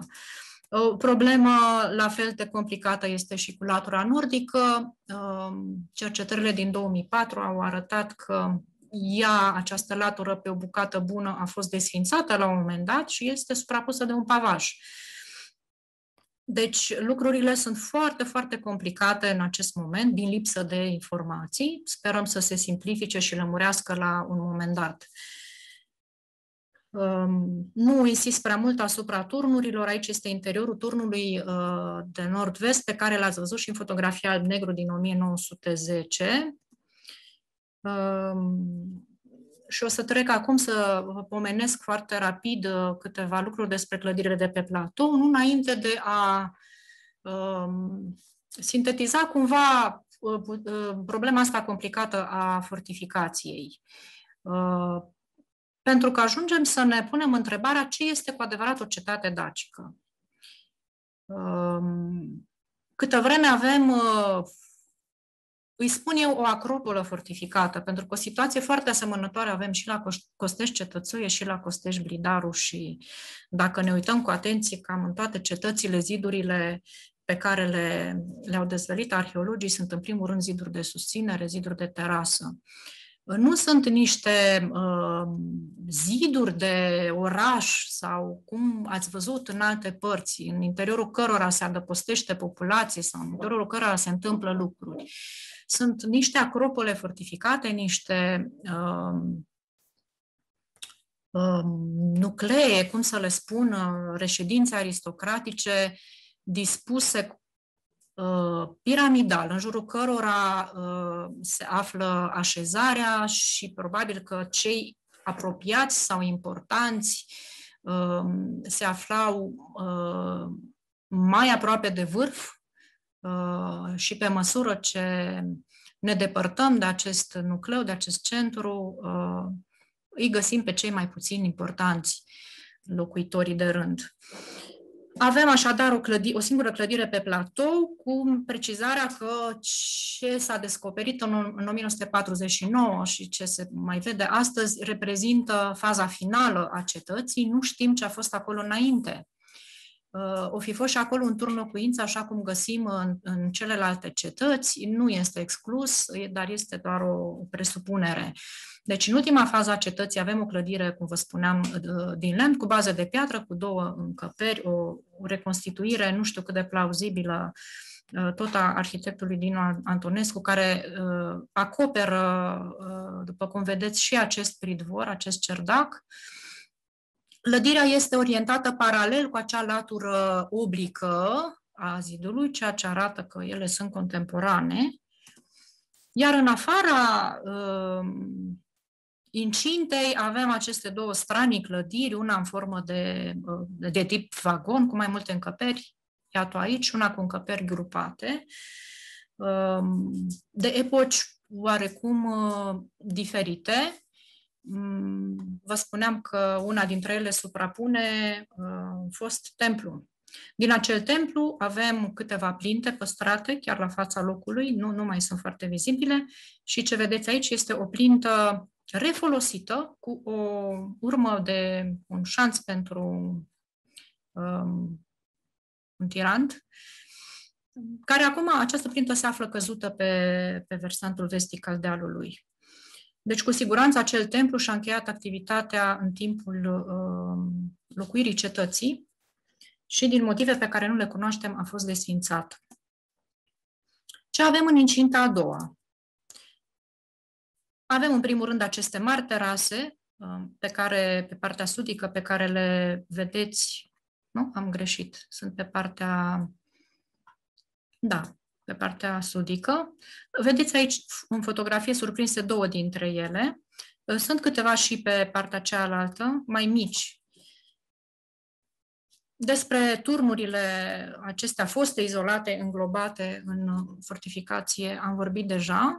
O problemă la fel de complicată este și cu latura nordică. Um, cercetările din 2004 au arătat că ea, această latură pe o bucată bună, a fost desfințată la un moment dat și este suprapusă de un pavaj. Deci lucrurile sunt foarte, foarte complicate în acest moment, din lipsă de informații. Sperăm să se simplifice și lămurească la un moment dat. Um, nu insist prea mult asupra turnurilor. Aici este interiorul turnului uh, de nord-vest, pe care l-ați văzut și în fotografia alb-negru din 1910. Um, și o să trec acum să vă pomenesc foarte rapid uh, câteva lucruri despre clădirile de pe platou, nu înainte de a um, sintetiza cumva uh, problema asta complicată a fortificației. Pentru că ajungem să ne punem întrebarea ce este cu adevărat o cetate dacică. Um, câtă vreme avem, uh, îi spun eu, o acropolă fortificată, pentru că o situație foarte asemănătoare avem și la Costești Cetățuie și la Costești Bridaru și dacă ne uităm cu atenție cam în toate cetățile, zidurile pe care le, le-au dezvălit arheologii sunt în primul rând ziduri de susținere, ziduri de terasă. Uh, nu sunt niște uh, ziduri de oraș sau cum ați văzut în alte părți, în interiorul cărora se adăpostește populație sau în interiorul cărora se întâmplă lucruri. Sunt niște acropole fortificate, niște uh, uh, nuclee, cum să le spun, reședințe aristocratice dispuse Uh, piramidal, în jurul cărora uh, se află așezarea și probabil că cei apropiați sau importanți uh, se aflau mai aproape de vârf și pe măsură ce ne depărtăm de acest nucleu, de acest centru, îi găsim pe cei mai puțin importanți locuitorii de rând. Avem așadar o, clădire, o singură clădire pe platou, cu precizarea că ce s-a descoperit în, în 1949 și ce se mai vede astăzi reprezintă faza finală a cetății. Nu știm ce a fost acolo înainte. Uh, o fi fost și acolo un turn locuință, așa cum găsim în, în celelalte cetăți. Nu este exclus, dar este doar o presupunere. Deci, în ultima fază a cetății avem o clădire, cum vă spuneam, din lemn, cu bază de piatră, cu două încăperi, o, o reconstituire, nu știu cât de plauzibilă, uh, tot a arhitectului Dinu Antonescu, care uh, acoperă, uh, după cum vedeți, și acest pridvor, acest cerdac. Clădirea este orientată paralel cu acea latură oblică a zidului, ceea ce arată că ele sunt contemporane. Iar în afara uh, incintei avem aceste două stranii clădiri, una în formă de, de tip vagon, cu mai multe încăperi, iată aici, una cu încăperi grupate, um, de epoci oarecum uh, diferite. Mm, vă spuneam că una dintre ele suprapune uh, a fost templul. Din acel templu avem câteva plinte păstrate chiar la fața locului, nu, nu mai sunt foarte vizibile și ce vedeți aici este o plintă refolosită cu o urmă de un șanț pentru um, un tirant, care acum, această plintă se află căzută pe, pe versantul vestic al dealului. Deci, cu siguranță, acel templu și-a încheiat activitatea în timpul uh, locuirii cetății și, din motive pe care nu le cunoaștem, a fost desfințat. Ce avem în incinta a doua? Avem, în primul rând, aceste mari terase uh, pe care, pe partea sudică, pe care le vedeți, nu? Am greșit. Sunt pe partea, da, pe partea sudică. Vedeți aici în fotografie surprinse două dintre ele. Uh, sunt câteva și pe partea cealaltă, mai mici. Despre turnurile acestea foste izolate, înglobate în fortificație, am vorbit deja.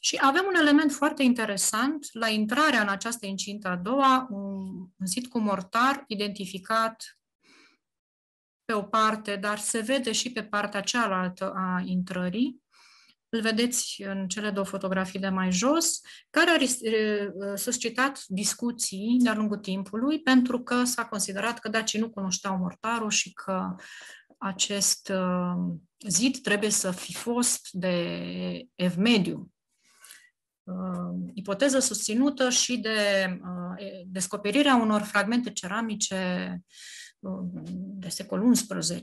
Și avem un element foarte interesant. La intrarea în această incintă a doua, un, zid cu mortar identificat pe o parte, dar se vede și pe partea cealaltă a intrării. Îl vedeți în cele două fotografii de mai jos, care a suscitat discuții de-a lungul timpului, pentru că s-a considerat că dacii nu cunoșteau mortarul și că acest zid trebuie să fi fost de ev mediu, uh, ipoteză susținută și de uh, descoperirea unor fragmente ceramice uh, de secolul XI.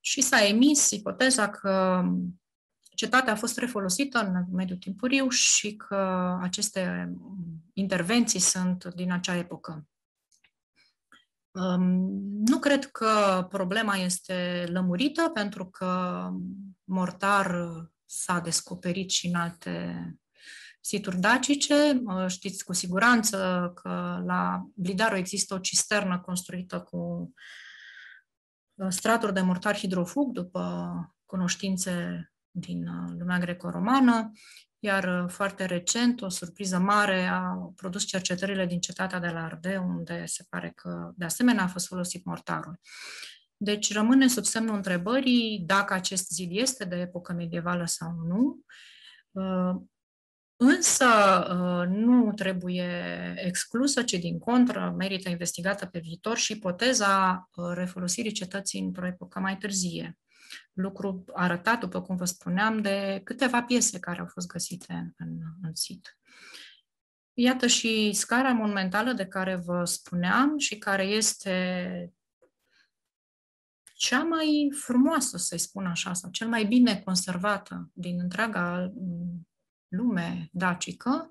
Și s-a emis ipoteza că cetatea a fost refolosită în mediul timpuriu și că aceste intervenții sunt din acea epocă. Um, nu cred că problema este lămurită, pentru că mortar s-a descoperit și în alte situri dacice. Știți cu siguranță că la Blidaru există o cisternă construită cu uh, straturi de mortar hidrofug, după cunoștințe din uh, lumea greco-romană, iar uh, foarte recent o surpriză mare a produs cercetările din cetatea de la Arde, unde se pare că de asemenea a fost folosit mortarul. Deci rămâne sub semnul întrebării dacă acest zid este de epocă medievală sau nu. Însă uh, nu trebuie exclusă, ci din contră merită investigată pe viitor și ipoteza uh, refolosirii cetății într-o epocă mai târzie. Lucru arătat, după cum vă spuneam, de câteva piese care au fost găsite în, în sit. Iată și scara monumentală de care vă spuneam și care este cea mai frumoasă, să-i spun așa, sau cel mai bine conservată din întreaga lume dacică,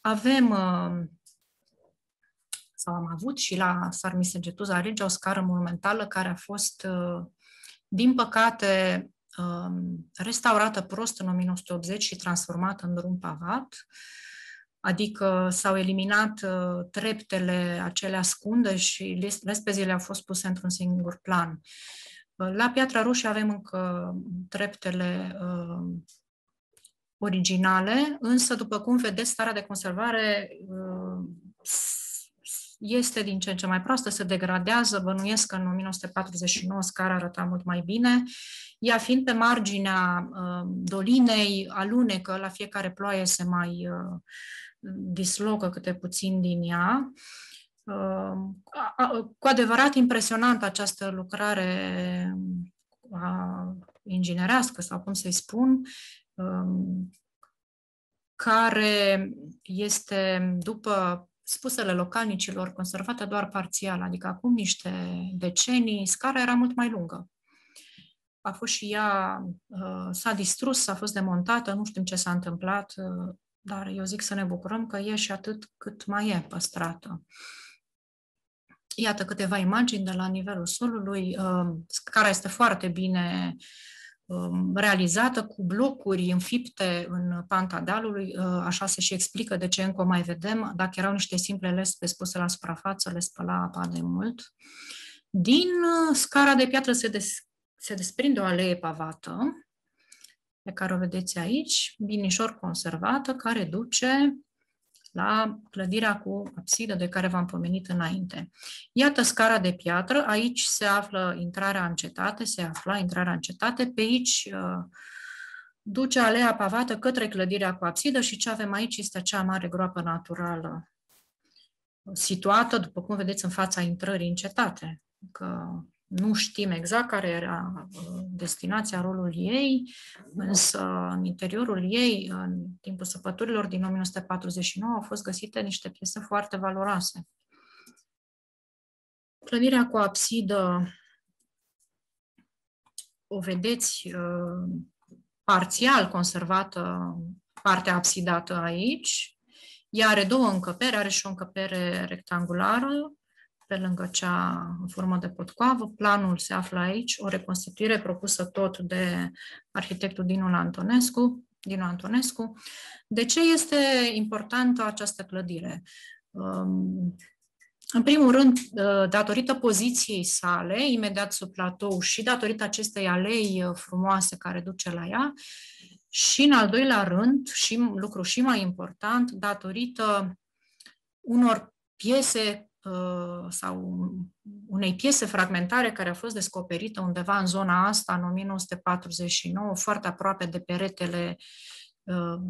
avem uh, sau am avut și la Sarmisegetuza Regia o scară monumentală care a fost, uh, din păcate, um, restaurată prost în 1980 și transformată în drum pavat, adică s-au eliminat uh, treptele acelea ascunde și lespezile au fost puse într-un singur plan. La Piatra Roșie avem încă treptele originale, însă, după cum vedeți, starea de conservare uh, este din ce în ce mai proastă, se degradează, bănuiesc că în 1949 scara arăta mult mai bine, ea fiind pe marginea uh, dolinei, alunecă, la fiecare ploaie se mai uh, dislocă câte puțin din ea. Cu adevărat impresionant această lucrare inginerească, sau cum să-i spun, Um, care este, după spusele localnicilor, conservată doar parțial, adică acum niște decenii, scara era mult mai lungă. A fost și ea, uh, s-a distrus, a fost demontată, nu știm ce s-a întâmplat, uh, dar eu zic să ne bucurăm că e și atât cât mai e păstrată. Iată câteva imagini de la nivelul solului. Uh, scara este foarte bine um, realizată cu blocuri înfipte în panta dealului, uh, așa se și explică de ce încă o mai vedem. Dacă erau niște simple lespe spuse la suprafață, le spăla apa de mult. Din uh, scara de piatră se, des, se desprinde o alee pavată, pe care o vedeți aici, binișor conservată, care duce la clădirea cu absidă de care v-am pomenit înainte. Iată scara de piatră, aici se află intrarea în cetate, se afla intrarea în cetate, pe aici uh, duce alea pavată către clădirea cu absidă și ce avem aici este cea mare groapă naturală situată, după cum vedeți, în fața intrării în cetate. Că nu știm exact care era uh, destinația, rolul ei, însă în interiorul ei, în timpul săpăturilor din 1949, au fost găsite niște piese foarte valoroase. Clădirea cu absidă o vedeți uh, parțial conservată, partea absidată aici. Ea are două încăperi, are și o încăpere rectangulară, pe lângă cea în formă de potcoavă. Planul se află aici, o reconstituire propusă tot de arhitectul Dinu Antonescu. Dinu Antonescu. De ce este importantă această clădire? Um, în primul rând, uh, datorită poziției sale, imediat sub platou și datorită acestei alei uh, frumoase care duce la ea, și în al doilea rând, și lucru și mai important, datorită unor piese Uh, sau unei piese fragmentare care a fost descoperită undeva în zona asta în 1949, foarte aproape de peretele uh,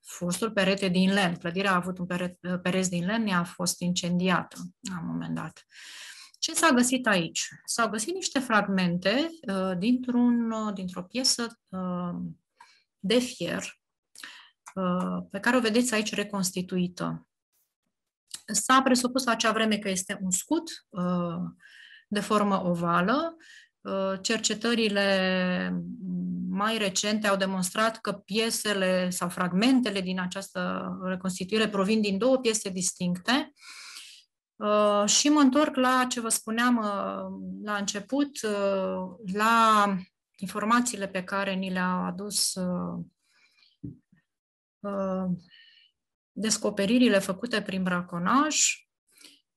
fostul perete din lemn. Clădirea a avut un perete, uh, pereți din lemn, a fost incendiată la un moment dat. Ce s-a găsit aici? S-au găsit niște fragmente uh, dintr-un, uh, dintr-o piesă uh, de fier uh, pe care o vedeți aici reconstituită. S-a presupus la acea vreme că este un scut uh, de formă ovală. Uh, cercetările mai recente au demonstrat că piesele sau fragmentele din această reconstituire provin din două piese distincte. Uh, și mă întorc la ce vă spuneam la început, la informațiile pe care ni le-a adus descoperirile făcute prin braconaj,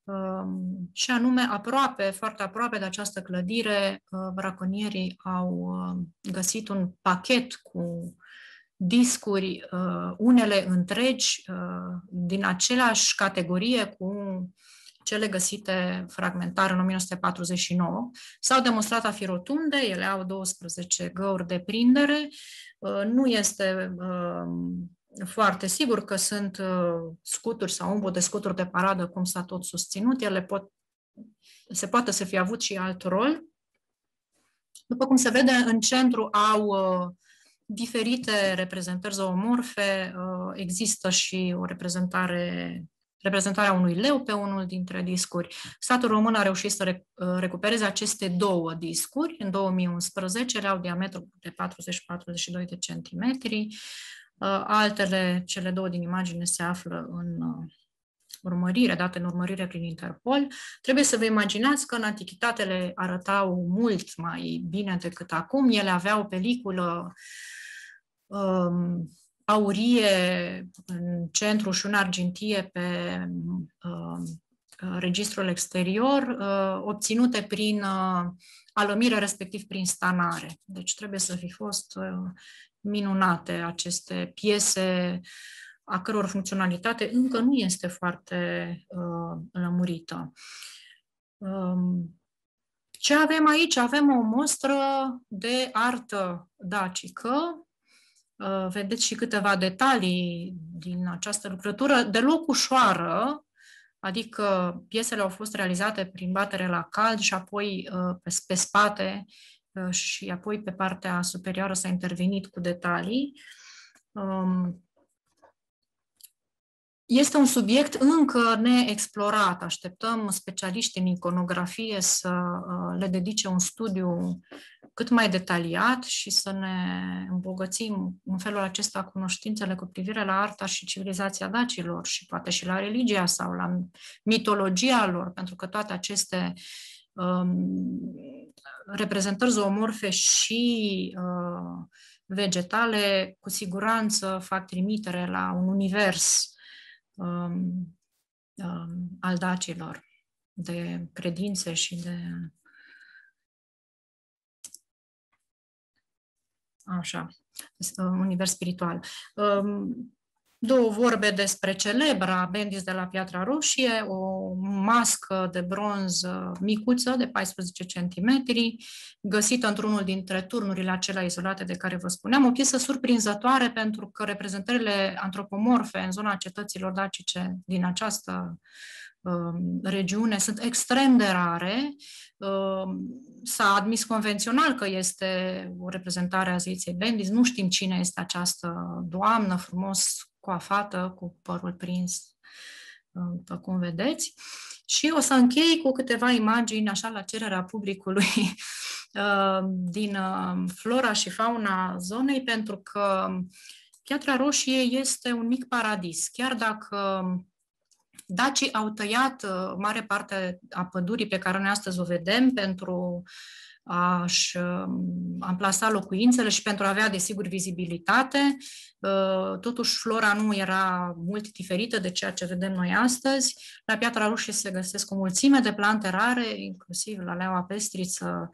um, și anume aproape, foarte aproape de această clădire, uh, braconierii au uh, găsit un pachet cu discuri, uh, unele întregi, din aceleași categorie cu cele găsite fragmentar în 1949. S-au demonstrat a fi rotunde, ele au 12 găuri de prindere, nu este foarte sigur că sunt uh, scuturi sau umbo de scuturi de paradă, cum s-a tot susținut, ele pot, se poate să fie avut și alt rol. După cum se vede, în centru au uh, diferite reprezentări zoomorfe, uh, există și o reprezentare reprezentarea unui leu pe unul dintre discuri. Statul român a reușit să recupereze aceste două discuri. În 2011 le au diametru de 40-42 de centimetri. Uh, altele, cele două din imagine, se află în uh, urmărire, date în urmărire prin Interpol. Trebuie să vă imaginați că în antichitate le arătau mult mai bine decât acum. Ele aveau o peliculă um, aurie în centru și una argintie pe um, registrul exterior, uh, obținute prin uh, alămire, respectiv prin stanare. Deci trebuie să fi fost uh, minunate aceste piese a căror funcționalitate încă nu este foarte uh, lămurită. Um, ce avem aici? Avem o mostră de artă dacică. Uh, vedeți și câteva detalii din această lucrătură, deloc ușoară, adică piesele au fost realizate prin batere la cald și apoi uh, pe, pe spate Uh, și apoi pe partea superioară s-a intervenit cu detalii. Um, este un subiect încă neexplorat. Așteptăm specialiști în iconografie să uh, le dedice un studiu cât mai detaliat și să ne îmbogățim în felul acesta cunoștințele cu privire la arta și civilizația dacilor și poate și la religia sau la mitologia lor, pentru că toate aceste um, reprezentări zoomorfe și uh, vegetale cu siguranță fac trimitere la un univers um, um, al dacilor de credințe și de așa, un univers spiritual. Um, două vorbe despre celebra Bendis de la Piatra Roșie, o mască de bronz uh, micuță de 14 cm, găsită într-unul dintre turnurile acelea izolate de care vă spuneam, o piesă surprinzătoare pentru că reprezentările antropomorfe în zona cetăților dacice din această um, regiune sunt extrem de rare. Um, s-a admis convențional că este o reprezentare a zeiței Bendis. Nu știm cine este această doamnă frumos coafată, cu părul prins, după cum vedeți. Și o să închei cu câteva imagini, așa, la cererea publicului, uh, din uh, flora și fauna zonei, pentru că Piatra Roșie este un mic paradis. Chiar dacă dacii au tăiat uh, mare parte a pădurii pe care noi astăzi o vedem pentru a-și amplasa locuințele și pentru a avea, desigur, vizibilitate. Uh, totuși, flora nu era mult diferită de ceea ce vedem noi astăzi. La Piatra Rușie se găsesc o mulțime de plante rare, inclusiv la leaua pestriță,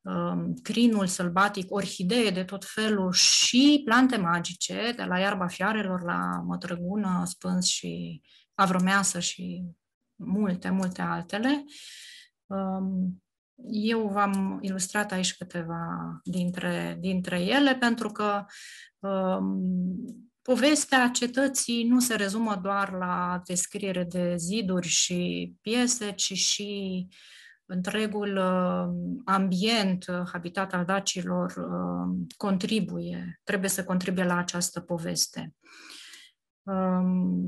um, crinul sălbatic, orhidee de tot felul și plante magice, de la iarba fiarelor la mătrăgună, spâns și avromeasă și multe, multe altele. Um, eu v-am ilustrat aici câteva dintre, dintre ele, pentru că um, povestea cetății nu se rezumă doar la descriere de ziduri și piese, ci și întregul uh, ambient, habitat al dacilor, uh, contribuie, trebuie să contribuie la această poveste.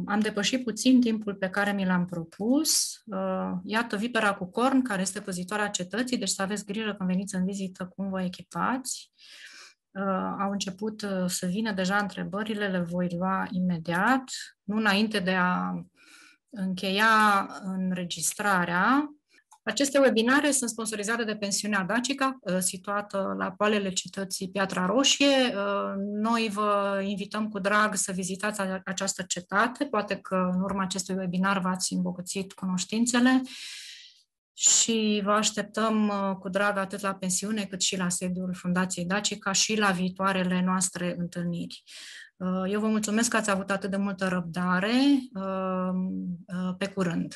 Am depășit puțin timpul pe care mi l-am propus. Uh, iată vipera cu corn, care este păzitoarea cetății, deci să aveți grijă când veniți în vizită cum vă echipați. Uh, au început uh, să vină deja întrebările, le voi lua imediat, nu înainte de a încheia înregistrarea. Aceste webinare sunt sponsorizate de pensiunea Dacica, uh, situată la poalele cetății Piatra Roșie. Uh, noi vă invităm cu drag să vizitați această cetate. Poate că în urma acestui webinar v-ați îmbogățit cunoștințele și vă așteptăm uh, cu drag atât la pensiune cât și la sediul Fundației Dacica și la viitoarele noastre întâlniri. Eu vă mulțumesc că ați avut atât de multă răbdare. Pe curând!